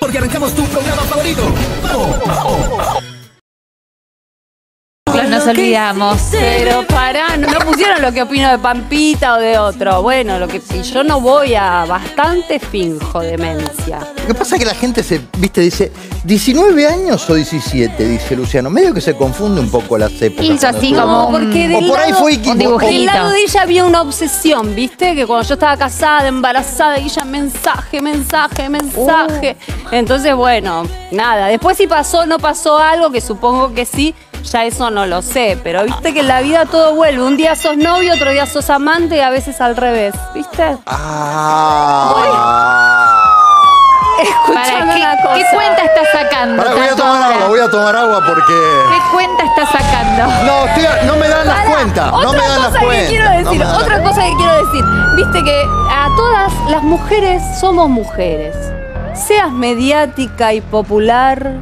Porque arrancamos tu programa favorito. Nos olvidamos. Pero pará, no, no pusieron lo que opino de Pampita o de otro. Bueno, lo que y yo no voy a bastante finjo demencia. Lo que pasa es que la gente se, viste, dice, 19 años o 17, dice Luciano. Medio que se confunde un poco las épocas. Hizo así como O porque del por ahí lado- fue un. Del lado de ella había una obsesión, ¿viste? Que cuando yo estaba casada, embarazada, y ella mensaje, mensaje, mensaje. Entonces, bueno, nada. Después si pasó o no pasó algo, que supongo que sí, ya eso no lo sé. Pero viste que en la vida todo vuelve. Un día sos novio, otro día sos amante y a veces al revés, ¿viste? Ah. Escuchame Para, ¿qué- una cosa. qué cuenta está sacando? Pará, voy a tomar ahora? agua, voy a tomar agua porque. ¿Qué cuenta está sacando? No, no me dan las Pará, cuentas. No otra me dan las cosa que cuentas. quiero no decir, me dan las otra cosa que quiero decir. Viste que a todas las mujeres somos mujeres. Seas mediática y popular,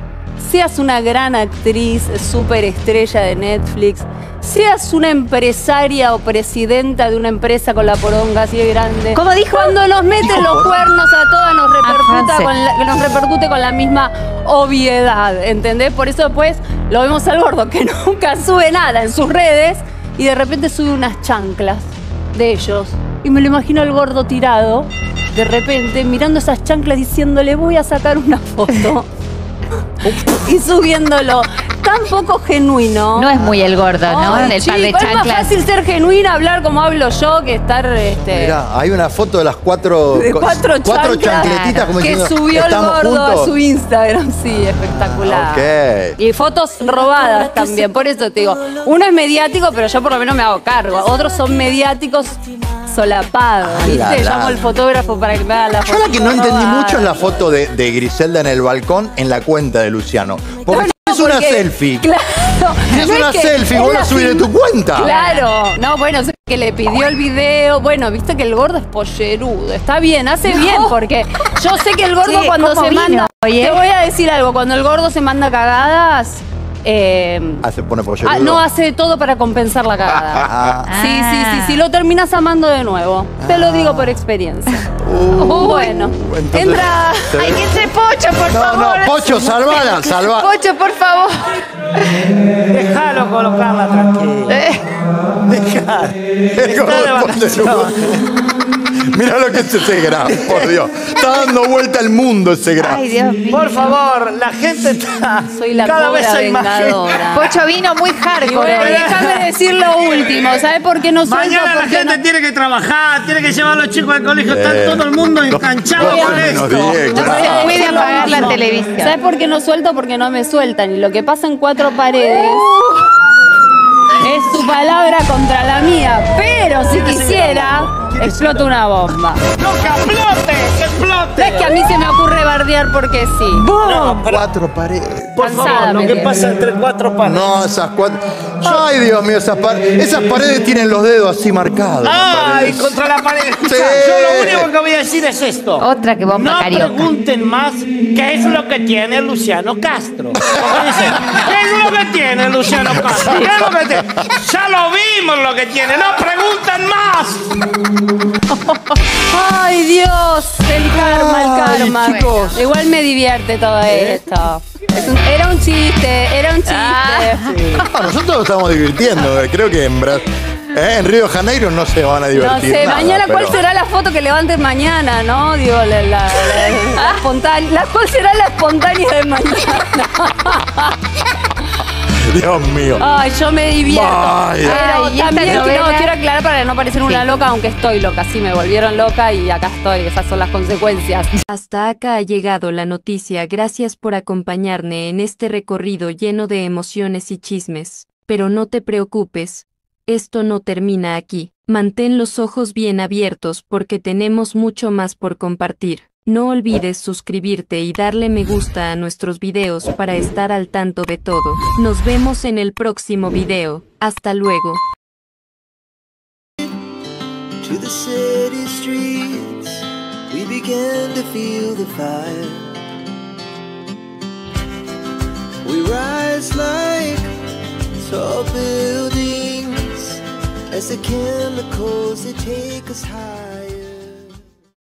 seas una gran actriz, superestrella de Netflix, seas una empresaria o presidenta de una empresa con la poronga así de grande. ¿Cómo dijo? Cuando nos meten los cuernos a todas con la- nos repercute con la misma obviedad, ¿entendés? Por eso después lo vemos al gordo que nunca sube nada en sus redes y de repente sube unas chanclas de ellos. Y me lo imagino al gordo tirado, de repente, mirando esas chanclas diciéndole voy a sacar una foto. y subiéndolo. Tan poco genuino. No es muy el gordo, ¿no? Ay, el par de chico, Es más fácil ser genuina, hablar como hablo yo, que estar este, Mirá, hay una foto de las cuatro, de cuatro, cuatro chancletitas como que diciendo, subió el "Estamos gordo juntos". a su Instagram. Sí, espectacular. Ok. Y fotos robadas también, por eso te digo, uno es mediático, pero yo por lo menos me hago cargo. Otros son mediáticos solapados, Ah, ¿viste? la, la. Llamo al fotógrafo para que me haga la Yo foto. la que no entendí mucho es la foto de, de Griselda en el balcón en la cuenta de Luciano. Porque No, no, es una porque- selfie. Claro. Si es no una que selfie, vos la subís de tu cuenta. Claro, no, bueno, sé que le pidió el video. Bueno, viste que el gordo es pollerudo. Está bien, hace bien, porque yo sé que el gordo Che, cuando ¿cómo se vino, manda. oye? Te voy a decir algo, cuando el gordo se manda cagadas. Eh, Ah, se pone pollo. ah, no hace todo para compensar la cagada. Ah, Sí, sí, sí, sí, lo terminas amando de nuevo. Te lo digo por experiencia. bueno, entonces- entra. se ve- ¡Ay, que entre Pocho, por No, favor! no, Pocho, salvala, salva. Pocho, por favor. Déjalo colocarla tranquila. Eh, El Mira lo que es ese graf, por Dios. Está dando vuelta el mundo ese graf. Ay, Dios mío. Por favor, la gente está. Soy la cada vez hay más gente. vengadora. Pocho vino muy hardcore. bueno, déjame decir lo último. ¿Sabes por qué no suelto? Mañana la gente no- tiene que trabajar, tiene que llevar a los chicos al colegio, Eh, está todo el mundo enganchado con esto. no, diez, No claro. a Puede apagar la televisión. ¿Sabes por qué no suelto? Porque no me sueltan. Y lo que pasa en cuatro paredes es palabra contra la mía. Pero si quisiera, explota una bomba. ¡No, que explote! ¡Que explote! Es que a mí se me ocurre bardear porque sí. No, pero, Cuatro paredes. por Cansada favor, lo que pasa entre cuatro panes. No, esas cuatro. Ay, Dios mío, esas, pa- esas paredes tienen los dedos así marcados. ¡Ay! Paredes. Contra la pared. Escucha, Sí. yo lo único que voy a decir es esto. Otra que bomba no carioca. pregunten más qué es lo que tiene Luciano Castro. Dicen, ¿Qué es lo que tiene Luciano. Ya lo vimos lo que tiene. No pregunten más. Ay, Dios, el karma, el Ay, karma. chicos. Igual me divierte todo esto. Es un- era un chiste, era un chiste. Ah, nosotros nos estamos divirtiendo. eh, Creo que en, Bra- eh, en Río de Janeiro no se van a No divertir. sé, nada, mañana cuál pero- será la foto que levanten mañana, ¿no? Digo, la, la, la, la espontánea. la- ¿Cuál será la espontánea de mañana? Dios mío. Ay, yo me divierto. Vaya. Pero Ay, ¿y esta también no, novela? quiero aclarar para no parecer una Sí. loca, aunque estoy loca. Sí, me volvieron loca y acá estoy. Esas son las consecuencias. Hasta acá ha llegado la noticia. Gracias por acompañarme en este recorrido lleno de emociones y chismes. Pero no te preocupes. Esto no termina aquí. Mantén los ojos bien abiertos porque tenemos mucho más por compartir. No olvides suscribirte y darle me gusta a nuestros videos para estar al tanto de todo. Nos vemos en el próximo video. Hasta luego. As us high.